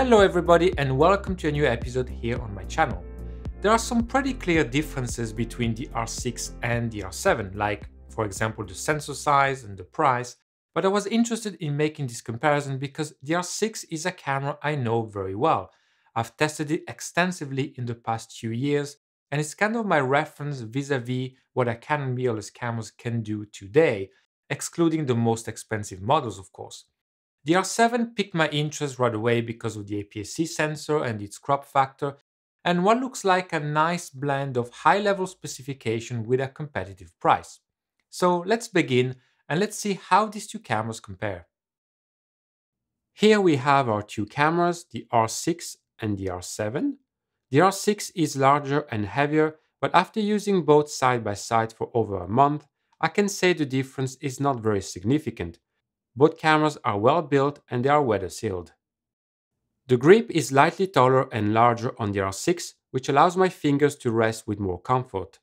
Hello everybody and welcome to a new episode here on my channel. There are some pretty clear differences between the R6 and the R7, like for example the sensor size and the price, but I was interested in making this comparison because the R6 is a camera I know very well. I've tested it extensively in the past few years and it's kind of my reference vis-a-vis what a Canon mirrorless cameras can do today, excluding the most expensive models of course. The R7 piqued my interest right away because of the APS-C sensor and its crop factor, and what looks like a nice blend of high-level specification with a competitive price. So let's begin and let's see how these two cameras compare. Here we have our two cameras, the R6 and the R7. The R6 is larger and heavier, but after using both side by side for over a month, I can say the difference is not very significant, both cameras are well built and they are weather sealed. The grip is slightly taller and larger on the R6, which allows my fingers to rest with more comfort.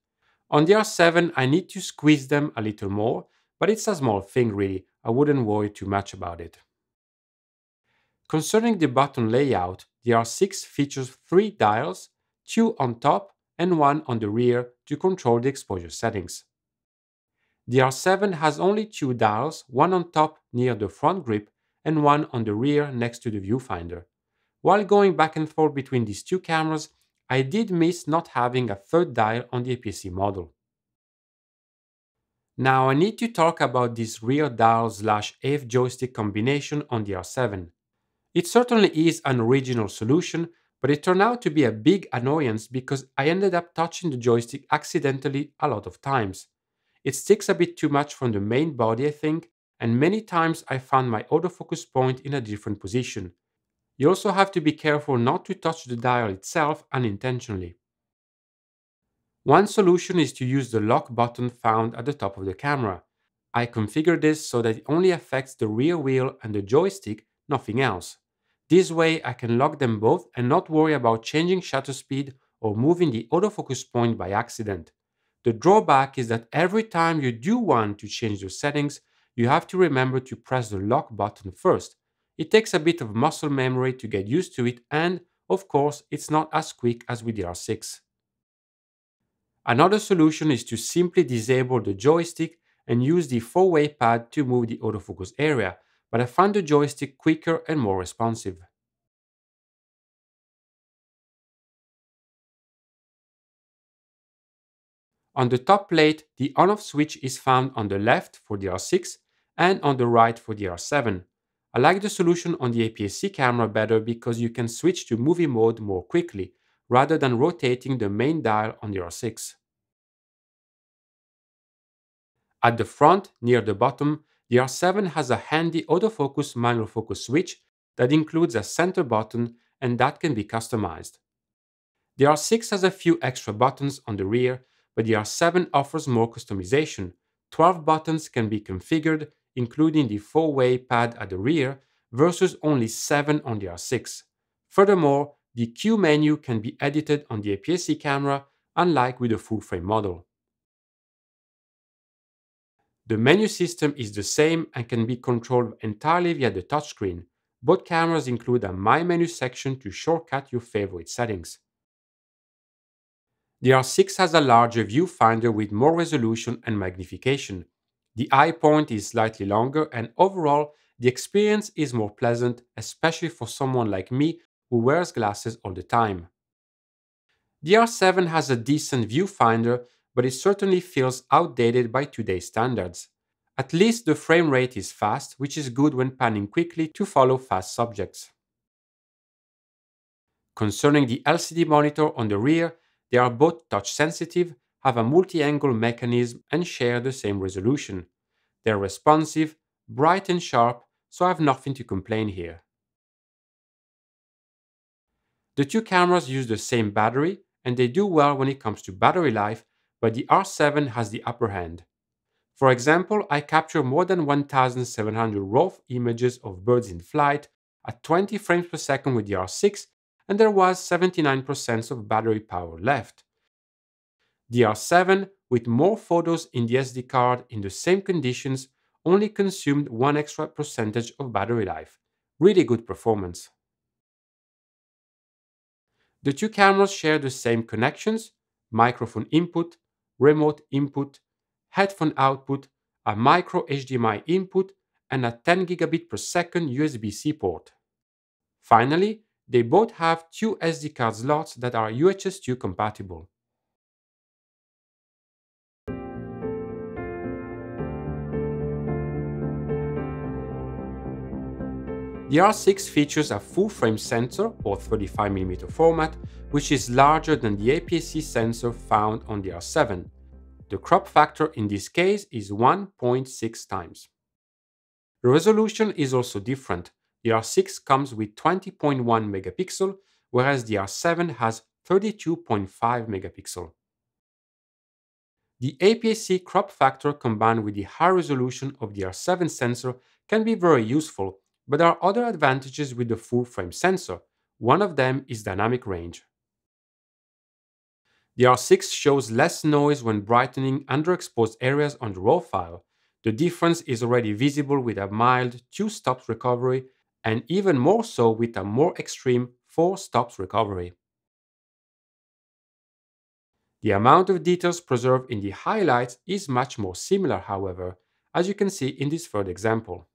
On the R7 I need to squeeze them a little more, but it's a small thing really, I wouldn't worry too much about it. Concerning the button layout, the R6 features three dials, two on top and one on the rear to control the exposure settings. The R7 has only two dials, one on top near the front grip and one on the rear next to the viewfinder. While going back and forth between these two cameras, I did miss not having a third dial on the APS-C model. Now I need to talk about this rear dial slash AF joystick combination on the R7. It certainly is an original solution, but it turned out to be a big annoyance because I ended up touching the joystick accidentally a lot of times. It sticks a bit too much from the main body, I think, and many times I found my autofocus point in a different position. You also have to be careful not to touch the dial itself unintentionally. One solution is to use the lock button found at the top of the camera. I configure this so that it only affects the rear wheel and the joystick, nothing else. This way I can lock them both and not worry about changing shutter speed or moving the autofocus point by accident. The drawback is that every time you do want to change the settings, you have to remember to press the lock button first. It takes a bit of muscle memory to get used to it and, of course, it's not as quick as with the R6. Another solution is to simply disable the joystick and use the four-way pad to move the autofocus area, but I find the joystick quicker and more responsive. On the top plate, the on-off switch is found on the left for the R6 and on the right for the R7. I like the solution on the APS-C camera better because you can switch to movie mode more quickly, rather than rotating the main dial on the R6. At the front, near the bottom, the R7 has a handy autofocus manual focus switch that includes a center button and that can be customized. The R6 has a few extra buttons on the rear but the R7 offers more customization. 12 buttons can be configured, including the four-way pad at the rear, versus only 7 on the R6. Furthermore, the Q menu can be edited on the APS-C camera, unlike with the full-frame model. The menu system is the same and can be controlled entirely via the touchscreen. Both cameras include a My Menu section to shortcut your favorite settings. The R6 has a larger viewfinder with more resolution and magnification. The eye point is slightly longer and overall, the experience is more pleasant, especially for someone like me who wears glasses all the time. The R7 has a decent viewfinder, but it certainly feels outdated by today's standards. At least the frame rate is fast, which is good when panning quickly to follow fast subjects. Concerning the LCD monitor on the rear, they are both touch sensitive, have a multi-angle mechanism and share the same resolution. They're responsive, bright and sharp, so I have nothing to complain here. The two cameras use the same battery and they do well when it comes to battery life, but the R7 has the upper hand. For example, I capture more than 1700 RAW images of birds in flight at 20 frames per second with the R6 and there was 79% of battery power left. The R7, with more photos in the SD card in the same conditions, only consumed one extra percentage of battery life. Really good performance. The two cameras share the same connections, microphone input, remote input, headphone output, a micro HDMI input, and a 10 gigabit per second USB-C port. Finally, they both have two SD card slots that are UHS-2 compatible. The R6 features a full-frame sensor or 35mm format, which is larger than the APS-C sensor found on the R7. The crop factor in this case is 1.6 times. The resolution is also different. The R6 comes with 20.1 megapixel, whereas the R7 has 32.5 megapixel. The APS-C crop factor combined with the high resolution of the R7 sensor can be very useful but there are other advantages with the full frame sensor. One of them is dynamic range. The R6 shows less noise when brightening underexposed areas on the RAW file. The difference is already visible with a mild 2 stops recovery and even more so with a more extreme 4 stops recovery. The amount of details preserved in the highlights is much more similar, however, as you can see in this third example.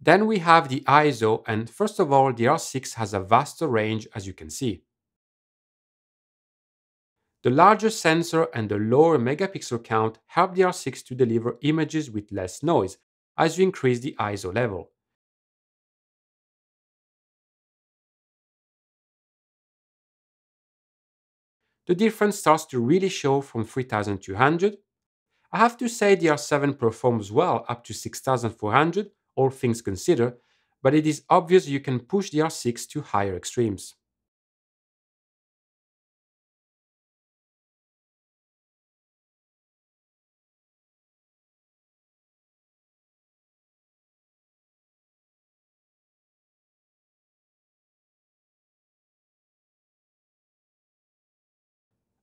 Then we have the ISO and first of all the R6 has a vaster range as you can see. The larger sensor and the lower megapixel count help the R6 to deliver images with less noise as you increase the ISO level. The difference starts to really show from 3200. I have to say the R7 performs well up to 6400 all things considered, but it is obvious you can push the R6 to higher extremes.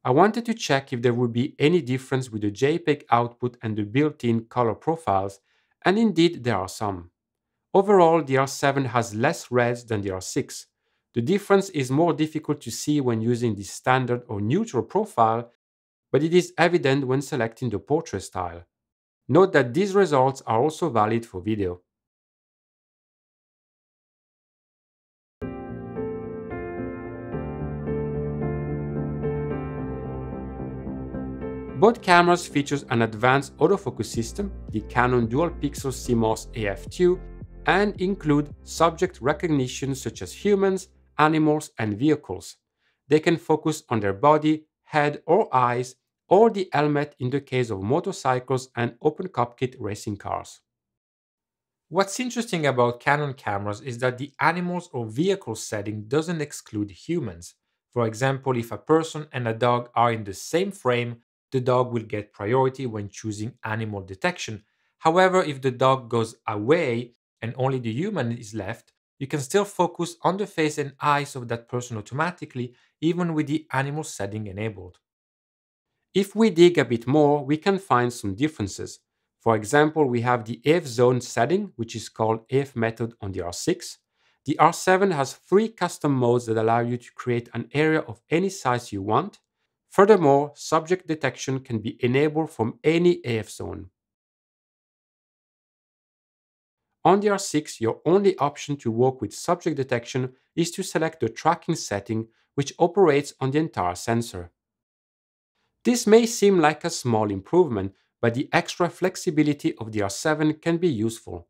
I wanted to check if there would be any difference with the JPEG output and the built-in color profiles and indeed there are some. Overall, the R7 has less reds than the R6. The difference is more difficult to see when using the standard or neutral profile, but it is evident when selecting the portrait style. Note that these results are also valid for video. Both cameras features an advanced autofocus system, the Canon Dual Pixel CMOS AF2, and include subject recognition such as humans, animals, and vehicles. They can focus on their body, head, or eyes, or the helmet in the case of motorcycles and open cockpit racing cars. What's interesting about Canon cameras is that the animals or vehicle setting doesn't exclude humans. For example, if a person and a dog are in the same frame, the dog will get priority when choosing animal detection. However, if the dog goes away and only the human is left, you can still focus on the face and eyes of that person automatically, even with the animal setting enabled. If we dig a bit more, we can find some differences. For example, we have the AF zone setting, which is called AF method on the R6. The R7 has three custom modes that allow you to create an area of any size you want, Furthermore, subject detection can be enabled from any AF zone. On the R6, your only option to work with subject detection is to select the tracking setting, which operates on the entire sensor. This may seem like a small improvement, but the extra flexibility of the R7 can be useful.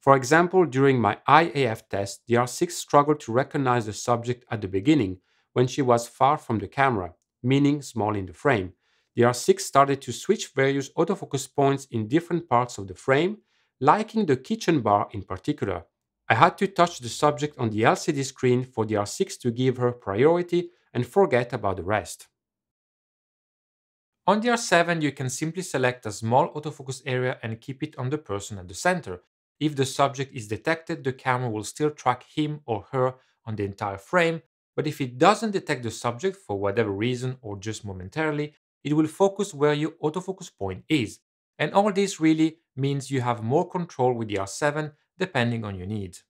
For example, during my IAF test, the R6 struggled to recognize the subject at the beginning when she was far from the camera meaning small in the frame. The R6 started to switch various autofocus points in different parts of the frame, liking the kitchen bar in particular. I had to touch the subject on the LCD screen for the R6 to give her priority and forget about the rest. On the R7, you can simply select a small autofocus area and keep it on the person at the center. If the subject is detected, the camera will still track him or her on the entire frame, but if it doesn't detect the subject for whatever reason or just momentarily, it will focus where your autofocus point is. And all this really means you have more control with the R7 depending on your needs.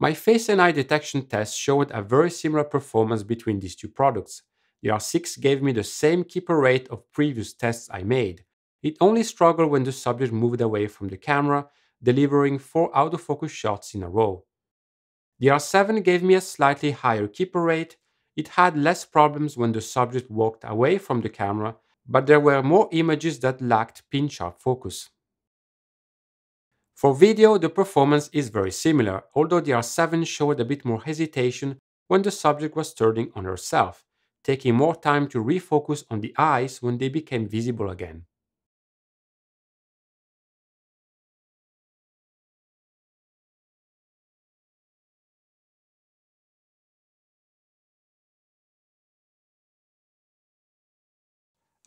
My face and eye detection test showed a very similar performance between these two products. The R6 gave me the same keeper rate of previous tests I made. It only struggled when the subject moved away from the camera, delivering 4 autofocus shots in a row. The R7 gave me a slightly higher keeper rate. It had less problems when the subject walked away from the camera, but there were more images that lacked pin-sharp focus. For video, the performance is very similar, although the R7 showed a bit more hesitation when the subject was turning on herself, taking more time to refocus on the eyes when they became visible again.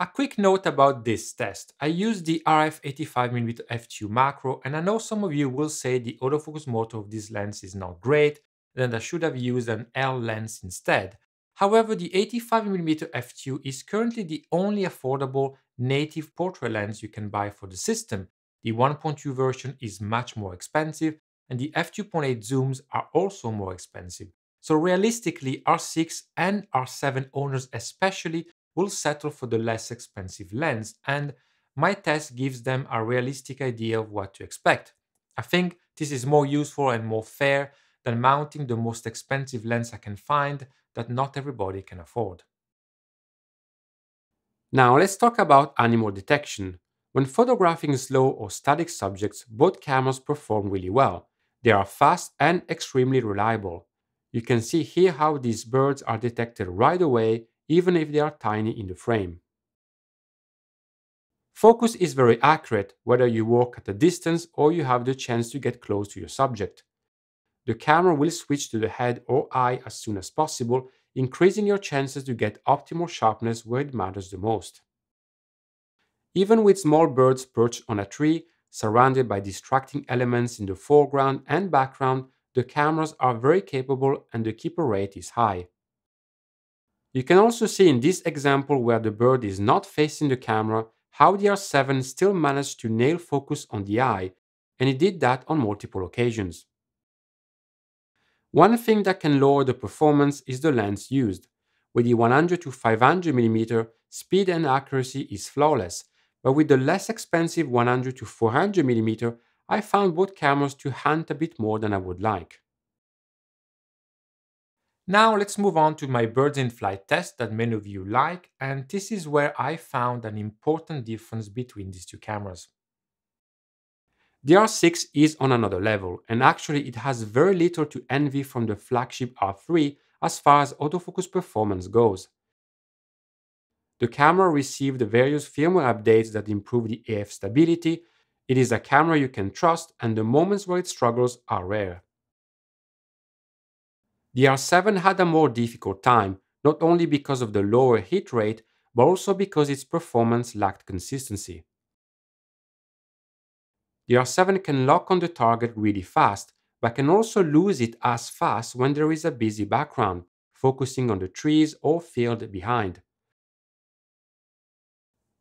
A quick note about this test. I used the RF 85mm f2 macro and I know some of you will say the autofocus motor of this lens is not great and I should have used an L lens instead. However, the 85mm f2 is currently the only affordable native portrait lens you can buy for the system. The 1.2 version is much more expensive and the f2.8 zooms are also more expensive. So realistically, R6 and R7 owners especially will settle for the less expensive lens, and my test gives them a realistic idea of what to expect. I think this is more useful and more fair than mounting the most expensive lens I can find that not everybody can afford. Now let's talk about animal detection. When photographing slow or static subjects, both cameras perform really well. They are fast and extremely reliable. You can see here how these birds are detected right away even if they are tiny in the frame. Focus is very accurate whether you walk at a distance or you have the chance to get close to your subject. The camera will switch to the head or eye as soon as possible, increasing your chances to get optimal sharpness where it matters the most. Even with small birds perched on a tree, surrounded by distracting elements in the foreground and background, the cameras are very capable and the keeper rate is high. You can also see in this example where the bird is not facing the camera how the R7 still managed to nail focus on the eye, and it did that on multiple occasions. One thing that can lower the performance is the lens used. With the 100 to 500 mm, speed and accuracy is flawless, but with the less expensive 100 to 400 mm, I found both cameras to hunt a bit more than I would like. Now let's move on to my birds in flight test that many of you like, and this is where I found an important difference between these two cameras. The R6 is on another level, and actually it has very little to envy from the flagship R3 as far as autofocus performance goes. The camera received various firmware updates that improve the AF stability, it is a camera you can trust and the moments where it struggles are rare. The R7 had a more difficult time, not only because of the lower hit rate, but also because its performance lacked consistency. The R7 can lock on the target really fast, but can also lose it as fast when there is a busy background, focusing on the trees or field behind.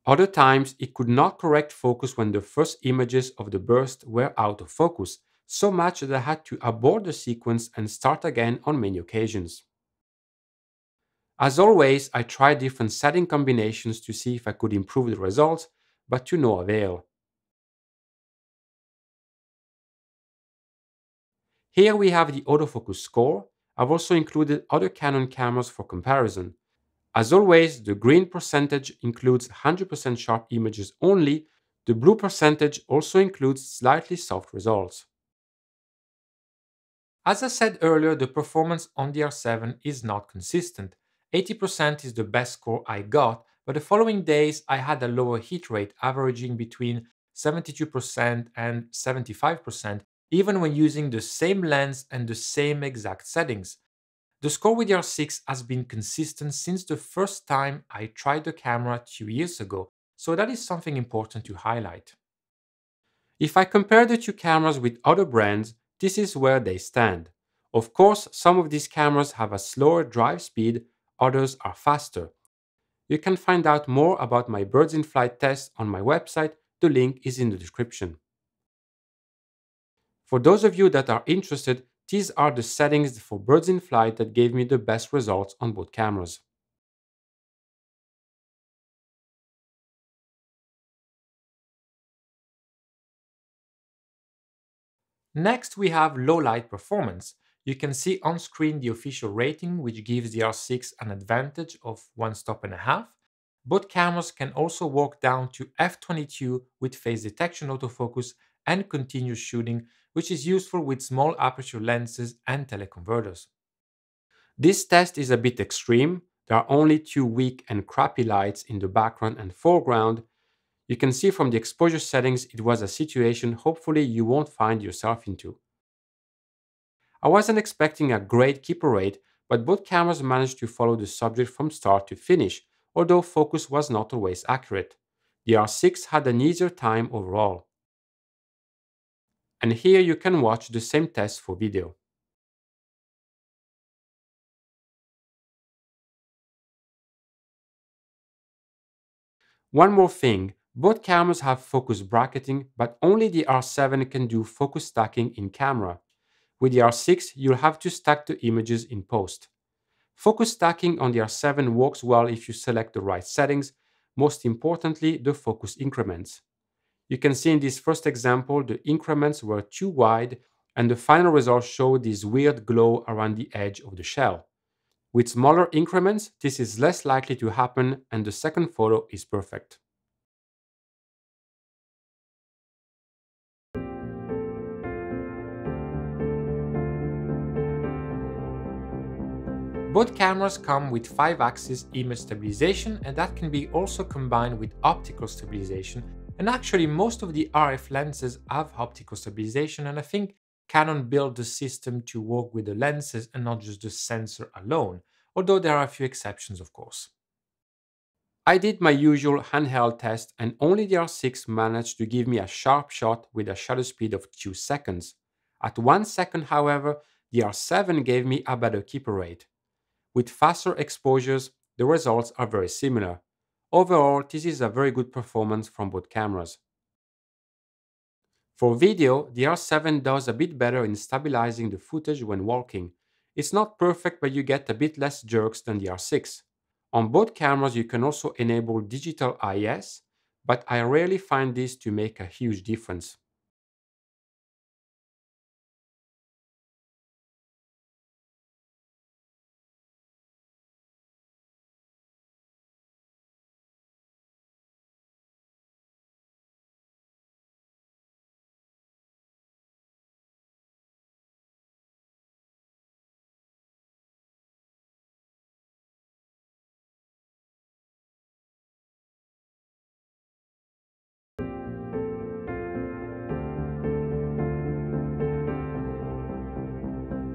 Other times, it could not correct focus when the first images of the burst were out of focus, so much that I had to abort the sequence and start again on many occasions. As always, I tried different setting combinations to see if I could improve the results, but to no avail. Here we have the autofocus score. I've also included other Canon cameras for comparison. As always, the green percentage includes 100% sharp images only, the blue percentage also includes slightly soft results. As I said earlier, the performance on the R7 is not consistent. 80% is the best score I got, but the following days I had a lower hit rate averaging between 72% and 75%, even when using the same lens and the same exact settings. The score with the R6 has been consistent since the first time I tried the camera two years ago, so that is something important to highlight. If I compare the two cameras with other brands, this is where they stand. Of course, some of these cameras have a slower drive speed, others are faster. You can find out more about my birds in flight test on my website, the link is in the description. For those of you that are interested, these are the settings for birds in flight that gave me the best results on both cameras. Next, we have low light performance. You can see on screen the official rating, which gives the R6 an advantage of one stop and a half. Both cameras can also walk down to f22 with face detection autofocus and continuous shooting, which is useful with small aperture lenses and teleconverters. This test is a bit extreme. There are only two weak and crappy lights in the background and foreground, you can see from the exposure settings it was a situation hopefully you won't find yourself into. I wasn't expecting a great keeper rate, but both cameras managed to follow the subject from start to finish, although focus was not always accurate. The R6 had an easier time overall. And here you can watch the same test for video. One more thing, both cameras have focus bracketing, but only the R7 can do focus stacking in camera. With the R6, you'll have to stack the images in post. Focus stacking on the R7 works well if you select the right settings, most importantly, the focus increments. You can see in this first example, the increments were too wide and the final result showed this weird glow around the edge of the shell. With smaller increments, this is less likely to happen and the second photo is perfect. Both cameras come with 5-axis image stabilization and that can be also combined with optical stabilization and actually most of the RF lenses have optical stabilization and I think Canon built the system to work with the lenses and not just the sensor alone, although there are a few exceptions of course. I did my usual handheld test and only the R6 managed to give me a sharp shot with a shutter speed of 2 seconds. At 1 second however, the R7 gave me a better keeper rate. With faster exposures, the results are very similar. Overall, this is a very good performance from both cameras. For video, the R7 does a bit better in stabilizing the footage when walking. It's not perfect, but you get a bit less jerks than the R6. On both cameras, you can also enable digital IS, but I rarely find this to make a huge difference.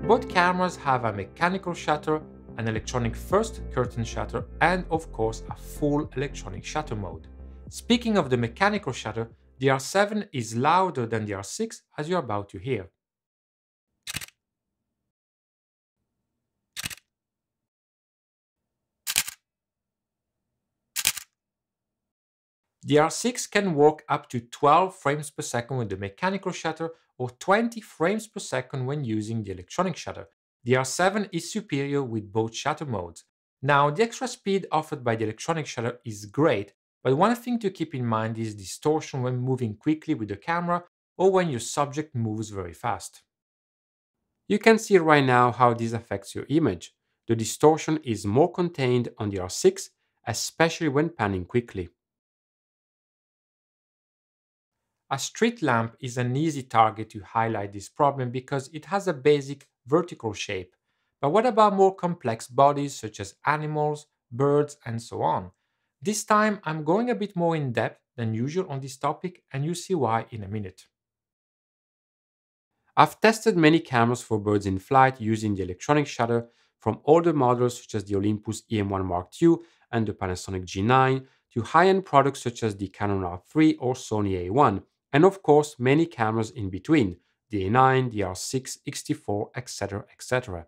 Both cameras have a mechanical shutter, an electronic first curtain shutter, and of course a full electronic shutter mode. Speaking of the mechanical shutter, the R7 is louder than the R6 as you're about to hear. The R6 can work up to 12 frames per second with the mechanical shutter or 20 frames per second when using the electronic shutter. The R7 is superior with both shutter modes. Now, the extra speed offered by the electronic shutter is great, but one thing to keep in mind is distortion when moving quickly with the camera or when your subject moves very fast. You can see right now how this affects your image. The distortion is more contained on the R6, especially when panning quickly. A street lamp is an easy target to highlight this problem because it has a basic vertical shape. But what about more complex bodies such as animals, birds, and so on? This time I'm going a bit more in depth than usual on this topic and you'll see why in a minute. I've tested many cameras for birds in flight using the electronic shutter from older models such as the Olympus EM1 Mark II and the Panasonic G9 to high-end products such as the Canon R3 or Sony A1 and of course many cameras in between, the A9, the R6, X-T4, etc, etc.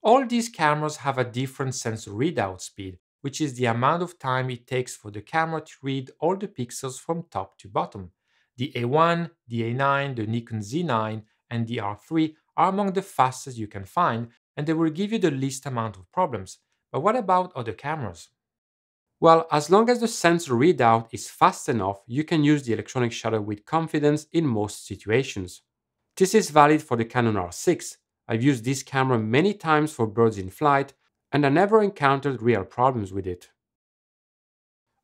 All these cameras have a different sensor readout speed, which is the amount of time it takes for the camera to read all the pixels from top to bottom. The A1, the A9, the Nikon Z9, and the R3 are among the fastest you can find, and they will give you the least amount of problems. But what about other cameras? Well, as long as the sensor readout is fast enough, you can use the electronic shutter with confidence in most situations. This is valid for the Canon R6. I've used this camera many times for birds in flight, and I never encountered real problems with it.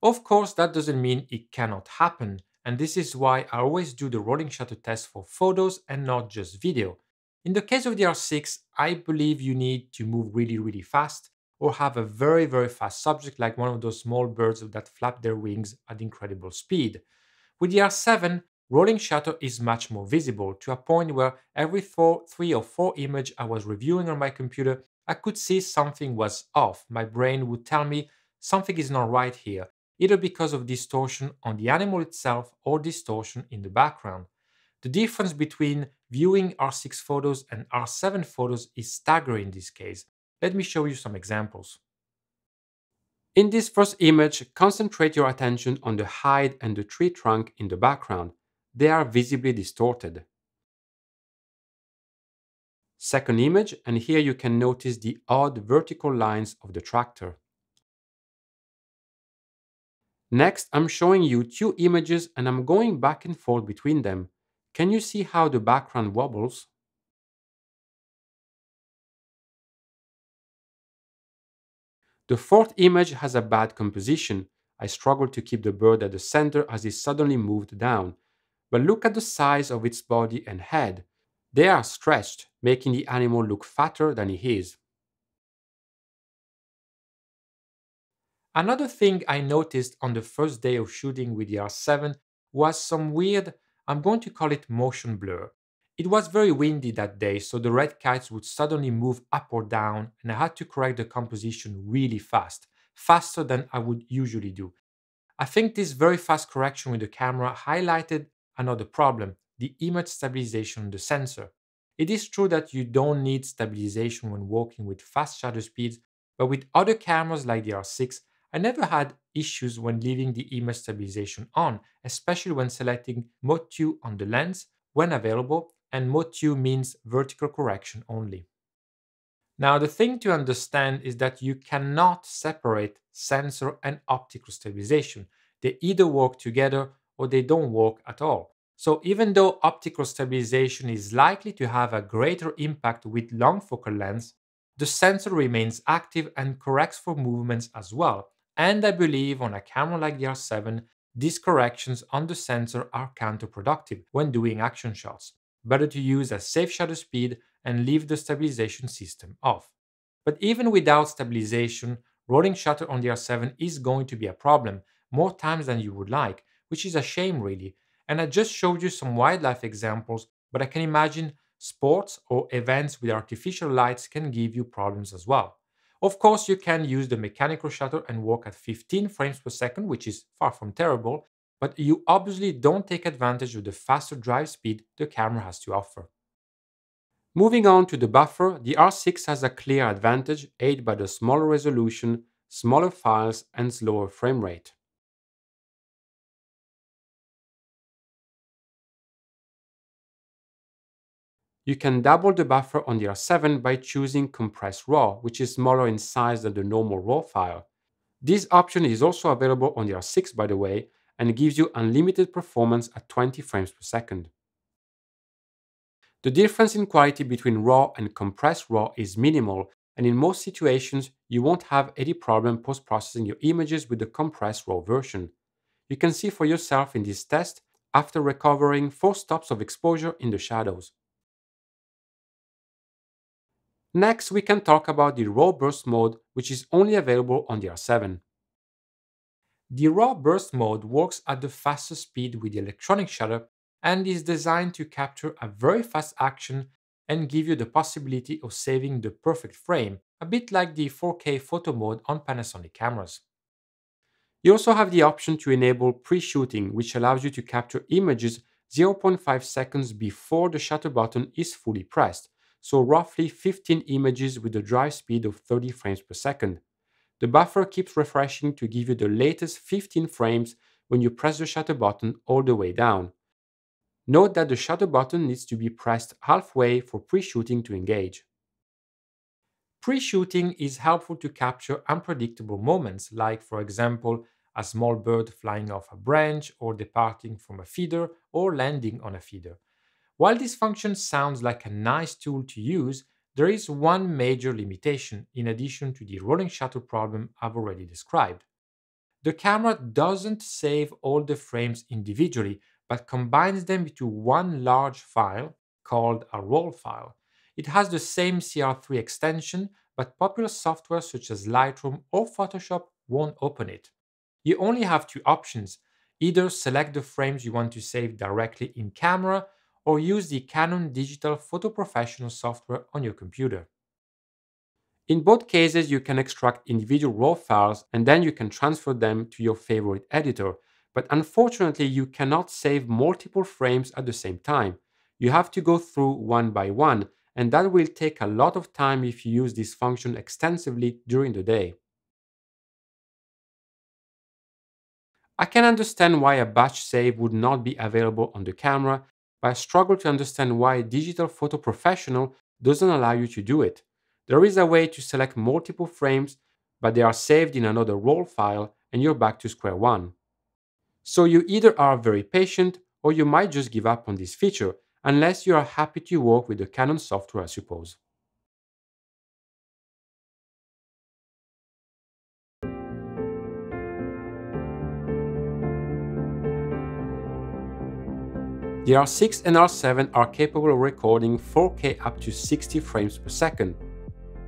Of course, that doesn't mean it cannot happen, and this is why I always do the rolling shutter test for photos and not just video. In the case of the R6, I believe you need to move really, really fast or have a very, very fast subject like one of those small birds that flap their wings at incredible speed. With the R7, rolling shutter is much more visible to a point where every four, three or four image I was reviewing on my computer, I could see something was off. My brain would tell me something is not right here, either because of distortion on the animal itself or distortion in the background. The difference between viewing R6 photos and R7 photos is staggering in this case. Let me show you some examples. In this first image, concentrate your attention on the hide and the tree trunk in the background. They are visibly distorted. Second image, and here you can notice the odd vertical lines of the tractor. Next, I'm showing you two images and I'm going back and forth between them. Can you see how the background wobbles? The fourth image has a bad composition. I struggled to keep the bird at the center as it suddenly moved down. But look at the size of its body and head. They are stretched, making the animal look fatter than it is. Another thing I noticed on the first day of shooting with the R7 was some weird I'm going to call it motion blur. It was very windy that day, so the red kites would suddenly move up or down, and I had to correct the composition really fast, faster than I would usually do. I think this very fast correction with the camera highlighted another problem the image stabilization on the sensor. It is true that you don't need stabilization when working with fast shutter speeds, but with other cameras like the R6, I never had issues when leaving the image stabilization on, especially when selecting Mode 2 on the lens when available, and 2 means vertical correction only. Now, the thing to understand is that you cannot separate sensor and optical stabilization. They either work together or they don't work at all. So even though optical stabilization is likely to have a greater impact with long focal lengths, the sensor remains active and corrects for movements as well, and I believe on a camera like the R7, these corrections on the sensor are counterproductive when doing action shots. Better to use a safe shutter speed and leave the stabilization system off. But even without stabilization, rolling shutter on the R7 is going to be a problem more times than you would like, which is a shame really. And I just showed you some wildlife examples, but I can imagine sports or events with artificial lights can give you problems as well. Of course, you can use the mechanical shutter and work at 15 frames per second, which is far from terrible, but you obviously don't take advantage of the faster drive speed the camera has to offer. Moving on to the buffer, the R6 has a clear advantage aided by the smaller resolution, smaller files, and slower frame rate. You can double the buffer on the R7 by choosing Compress RAW, which is smaller in size than the normal RAW file. This option is also available on the R6 by the way, and gives you unlimited performance at 20 frames per second. The difference in quality between RAW and compressed RAW is minimal, and in most situations, you won't have any problem post-processing your images with the compressed RAW version. You can see for yourself in this test after recovering 4 stops of exposure in the shadows. Next, we can talk about the RAW burst mode, which is only available on the R7. The RAW burst mode works at the fastest speed with the electronic shutter and is designed to capture a very fast action and give you the possibility of saving the perfect frame, a bit like the 4K photo mode on Panasonic cameras. You also have the option to enable pre-shooting, which allows you to capture images 0.5 seconds before the shutter button is fully pressed, so roughly 15 images with a drive speed of 30 frames per second. The buffer keeps refreshing to give you the latest 15 frames when you press the shutter button all the way down. Note that the shutter button needs to be pressed halfway for pre-shooting to engage. Pre-shooting is helpful to capture unpredictable moments, like, for example, a small bird flying off a branch or departing from a feeder or landing on a feeder. While this function sounds like a nice tool to use, there is one major limitation in addition to the rolling shutter problem I've already described. The camera doesn't save all the frames individually, but combines them into one large file called a roll file. It has the same CR3 extension, but popular software such as Lightroom or Photoshop won't open it. You only have two options either select the frames you want to save directly in camera or use the Canon Digital Photo Professional software on your computer. In both cases, you can extract individual RAW files and then you can transfer them to your favorite editor. But unfortunately, you cannot save multiple frames at the same time. You have to go through one by one, and that will take a lot of time if you use this function extensively during the day. I can understand why a batch save would not be available on the camera, I struggle to understand why Digital Photo Professional doesn't allow you to do it. There is a way to select multiple frames, but they are saved in another RAW file and you're back to square one. So you either are very patient or you might just give up on this feature unless you are happy to work with the Canon software, I suppose. The R6 and R7 are capable of recording 4K up to 60 frames per second.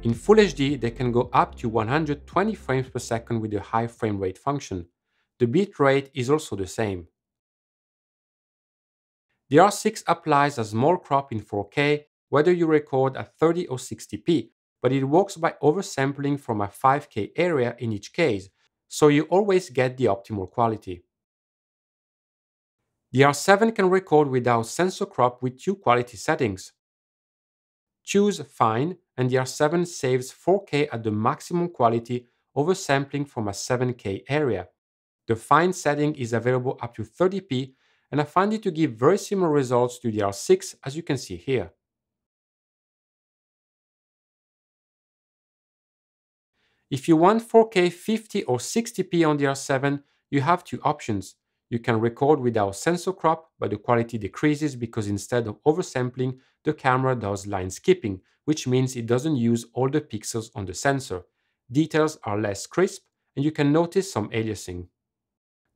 In Full HD, they can go up to 120 frames per second with the high frame rate function. The bit rate is also the same. The R6 applies a small crop in 4K whether you record at 30 or 60p, but it works by oversampling from a 5K area in each case, so you always get the optimal quality. The R7 can record without sensor crop with two quality settings. Choose Fine and the R7 saves 4K at the maximum quality oversampling from a 7K area. The Fine setting is available up to 30p and I find it to give very similar results to the R6 as you can see here. If you want 4K 50 or 60p on the R7, you have two options. You can record without sensor crop, but the quality decreases because instead of oversampling, the camera does line skipping, which means it doesn't use all the pixels on the sensor. Details are less crisp, and you can notice some aliasing.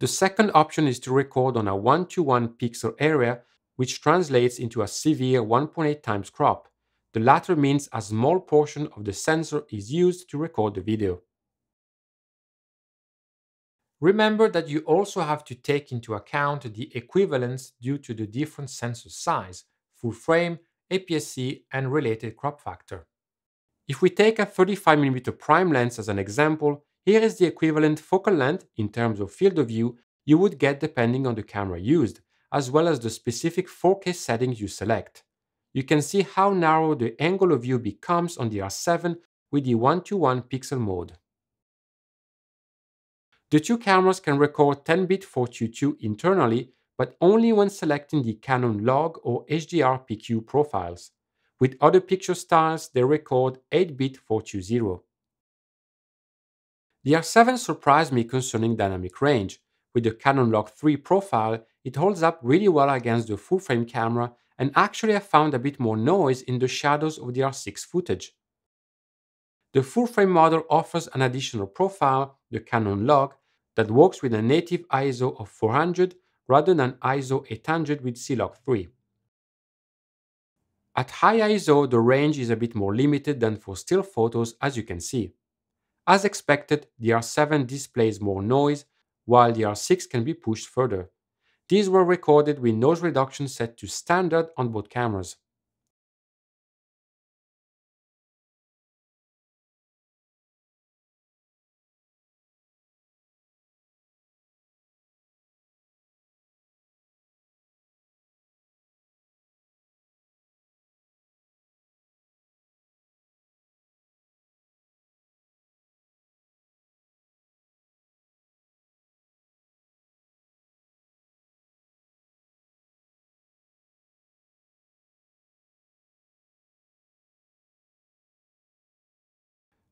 The second option is to record on a 1 to 1 pixel area, which translates into a severe 1.8 times crop. The latter means a small portion of the sensor is used to record the video. Remember that you also have to take into account the equivalence due to the different sensor size, full frame, APS-C, and related crop factor. If we take a 35mm prime lens as an example, here is the equivalent focal length in terms of field of view you would get depending on the camera used, as well as the specific 4K settings you select. You can see how narrow the angle of view becomes on the R7 with the 1 to 1 pixel mode. The two cameras can record 10-bit 422 internally, but only when selecting the Canon log or HDR PQ profiles. With other picture styles, they record 8-bit 420. The R7 surprised me concerning dynamic range. With the Canon Log 3 profile, it holds up really well against the full-frame camera and actually I found a bit more noise in the shadows of the R6 footage. The full-frame model offers an additional profile, the Canon Log, that works with a native ISO of 400 rather than ISO 800 with C-Log 3. At high ISO, the range is a bit more limited than for still photos as you can see. As expected, the R7 displays more noise, while the R6 can be pushed further. These were recorded with noise reduction set to standard on both cameras.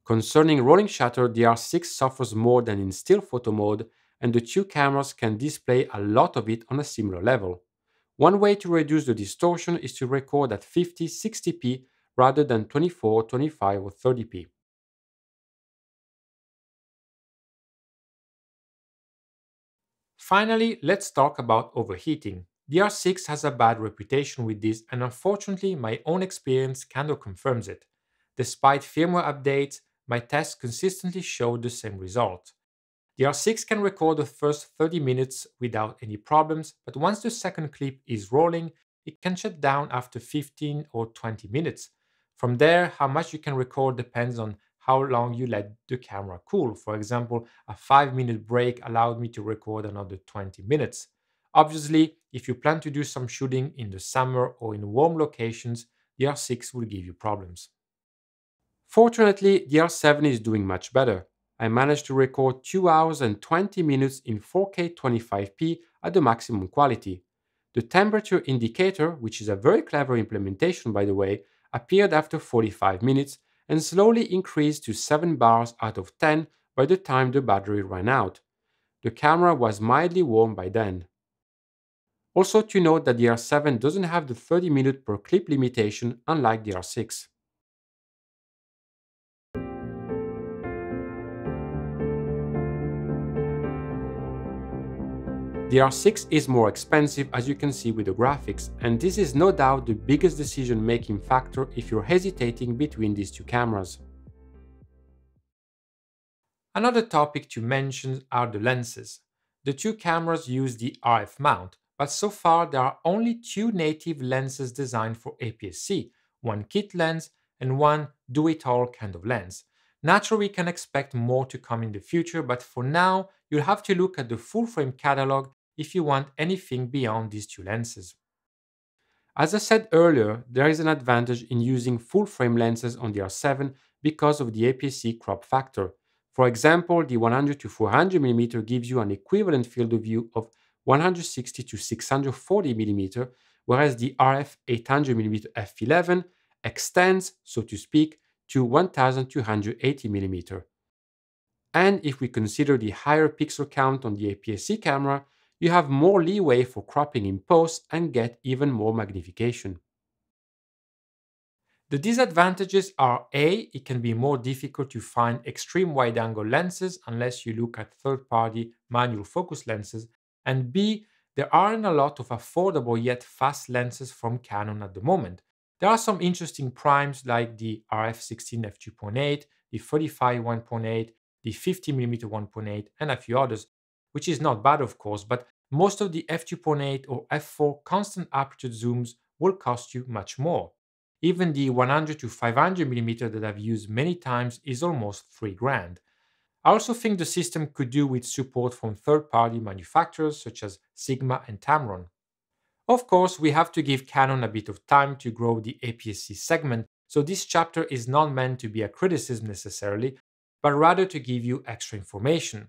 Concerning rolling shutter, the R6 suffers more than in still photo mode, and the two cameras can display a lot of it on a similar level. One way to reduce the distortion is to record at 50 60p rather than 24, 25 or 30p. Finally, let's talk about overheating. The R6 has a bad reputation with this and unfortunately my own experience kind of confirms it. Despite firmware updates, my tests consistently showed the same result. The R6 can record the first 30 minutes without any problems, but once the second clip is rolling, it can shut down after 15 or 20 minutes. From there, how much you can record depends on how long you let the camera cool. For example, a 5 minute break allowed me to record another 20 minutes. Obviously, if you plan to do some shooting in the summer or in warm locations, the R6 will give you problems. Fortunately, the R7 is doing much better. I managed to record 2 hours and 20 minutes in 4K 25p at the maximum quality. The temperature indicator, which is a very clever implementation by the way, appeared after 45 minutes and slowly increased to 7 bars out of 10 by the time the battery ran out. The camera was mildly warm by then. Also to note that the R7 doesn't have the 30 minute per clip limitation unlike the R6. The R6 is more expensive as you can see with the graphics, and this is no doubt the biggest decision making factor if you're hesitating between these two cameras. Another topic to mention are the lenses. The two cameras use the RF mount, but so far there are only two native lenses designed for APS-C, one kit lens and one do-it-all kind of lens. Naturally, we can expect more to come in the future, but for now, you'll have to look at the full frame catalog if you want anything beyond these two lenses. As I said earlier, there is an advantage in using full frame lenses on the R7 because of the APS-C crop factor. For example, the 100 to 400 mm gives you an equivalent field of view of 160 to 640 mm, whereas the RF 800 mm f11 extends, so to speak, to 1280 mm. And if we consider the higher pixel count on the APS-C camera, you have more leeway for cropping in post and get even more magnification. The disadvantages are A, it can be more difficult to find extreme wide angle lenses unless you look at third party manual focus lenses, and B, there aren't a lot of affordable yet fast lenses from Canon at the moment. There are some interesting primes like the RF16 f2.8, the 35 1.8, the 50mm 1.8, and a few others, which is not bad of course, but most of the f2.8 or f4 constant aperture zooms will cost you much more. Even the 100 to 500mm that I've used many times is almost 3 grand. I also think the system could do with support from third-party manufacturers such as Sigma and Tamron. Of course, we have to give Canon a bit of time to grow the APS-C segment, so this chapter is not meant to be a criticism necessarily, but rather to give you extra information.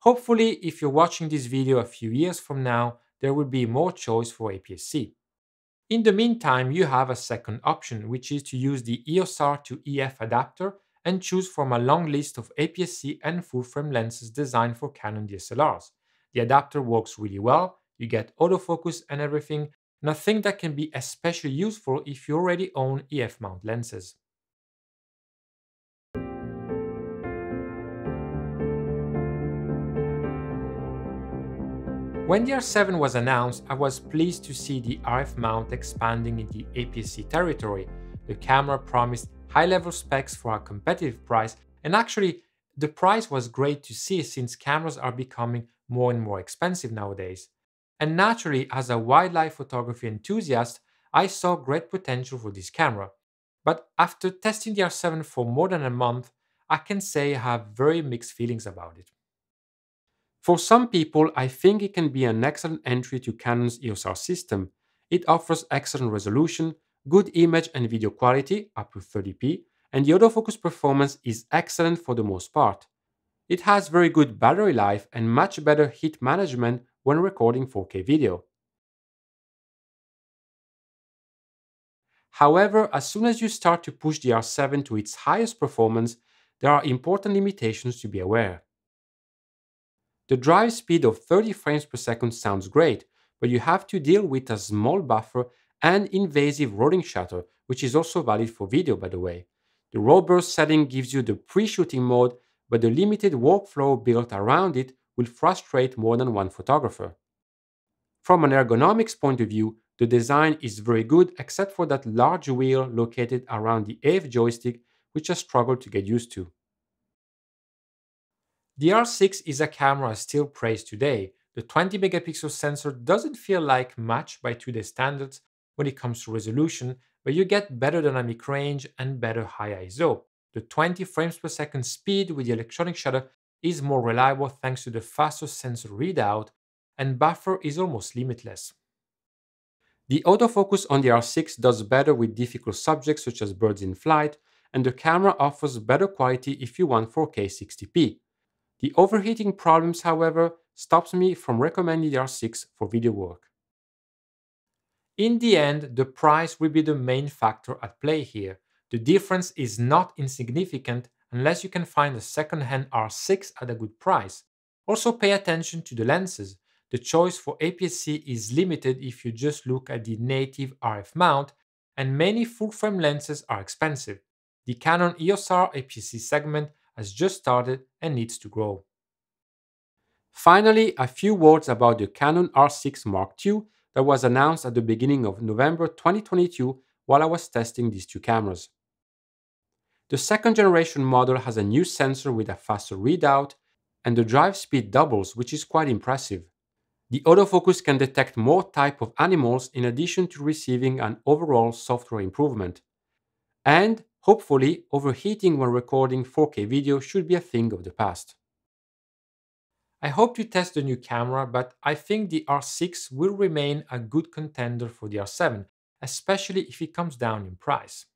Hopefully, if you're watching this video a few years from now, there will be more choice for APS-C. In the meantime, you have a second option, which is to use the EOS R to EF adapter and choose from a long list of APS-C and full-frame lenses designed for Canon DSLRs. The adapter works really well, you get autofocus and everything, and I think that can be especially useful if you already own EF mount lenses. When the R7 was announced, I was pleased to see the RF mount expanding in the APS-C territory. The camera promised high-level specs for a competitive price, and actually, the price was great to see since cameras are becoming more and more expensive nowadays. And naturally, as a wildlife photography enthusiast, I saw great potential for this camera. But after testing the R7 for more than a month, I can say I have very mixed feelings about it. For some people, I think it can be an excellent entry to Canon's EOS R system. It offers excellent resolution, good image and video quality up to 30p, and the autofocus performance is excellent for the most part. It has very good battery life and much better heat management when recording 4K video. However, as soon as you start to push the R7 to its highest performance, there are important limitations to be aware. The drive speed of 30 frames per second sounds great, but you have to deal with a small buffer and invasive rolling shutter, which is also valid for video by the way. The raw burst setting gives you the pre-shooting mode, but the limited workflow built around it will frustrate more than one photographer. From an ergonomics point of view, the design is very good except for that large wheel located around the AF joystick which I struggled to get used to. The R6 is a camera still praised today. The 20 megapixel sensor doesn't feel like much by today's standards when it comes to resolution, but you get better dynamic range and better high ISO. The 20 frames per second speed with the electronic shutter is more reliable thanks to the faster sensor readout, and buffer is almost limitless. The autofocus on the R6 does better with difficult subjects such as birds in flight, and the camera offers better quality if you want 4K 60p. The overheating problems, however, stops me from recommending the R6 for video work. In the end, the price will be the main factor at play here. The difference is not insignificant unless you can find a second-hand R6 at a good price. Also pay attention to the lenses. The choice for APS-C is limited if you just look at the native RF mount, and many full-frame lenses are expensive. The Canon EOS R APS-C segment has just started and needs to grow. Finally, a few words about the Canon R6 Mark II that was announced at the beginning of November 2022 while I was testing these two cameras. The second generation model has a new sensor with a faster readout, and the drive speed doubles, which is quite impressive. The autofocus can detect more type of animals in addition to receiving an overall software improvement. And hopefully, overheating when recording 4K video should be a thing of the past. I hope you test the new camera, but I think the R6 will remain a good contender for the R7, especially if it comes down in price.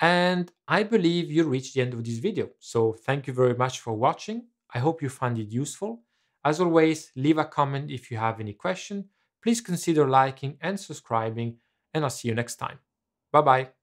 And I believe you reached the end of this video, so thank you very much for watching. I hope you found it useful. As always, leave a comment if you have any question. Please consider liking and subscribing, and I'll see you next time. Bye bye.